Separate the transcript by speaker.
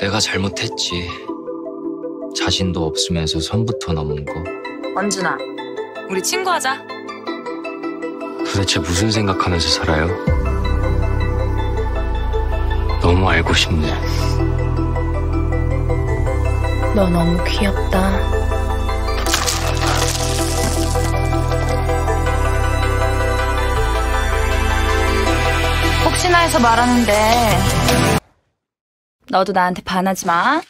Speaker 1: 내가 잘못했지. 자신도 없으면서 선부터 넘은 거.
Speaker 2: 원준아, 우리 친구하자.
Speaker 1: 도대체 무슨 생각하면서 살아요? 너무 알고 싶네.
Speaker 2: 너 너무 귀엽다. 혹시나 해서 말하는데 너도 나한테 반하지 마.